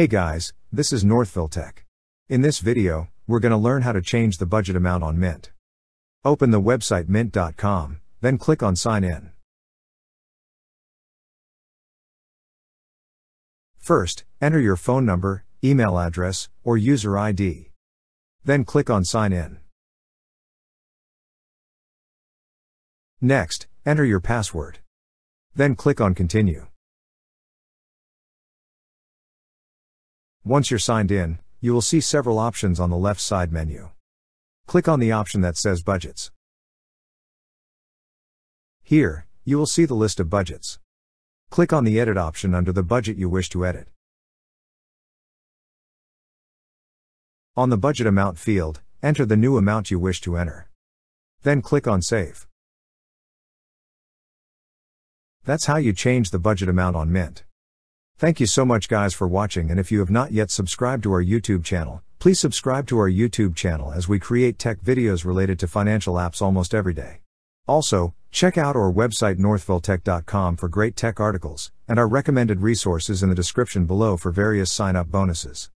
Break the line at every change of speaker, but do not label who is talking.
Hey guys, this is Northville Tech. In this video, we're going to learn how to change the budget amount on Mint. Open the website mint.com, then click on Sign In. First, enter your phone number, email address, or user ID. Then click on Sign In. Next, enter your password. Then click on Continue. Once you're signed in, you will see several options on the left side menu. Click on the option that says Budgets. Here, you will see the list of budgets. Click on the Edit option under the budget you wish to edit. On the Budget Amount field, enter the new amount you wish to enter. Then click on Save. That's how you change the budget amount on Mint. Thank you so much guys for watching and if you have not yet subscribed to our YouTube channel, please subscribe to our YouTube channel as we create tech videos related to financial apps almost every day. Also, check out our website northvilletech.com for great tech articles, and our recommended resources in the description below for various sign up bonuses.